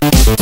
Música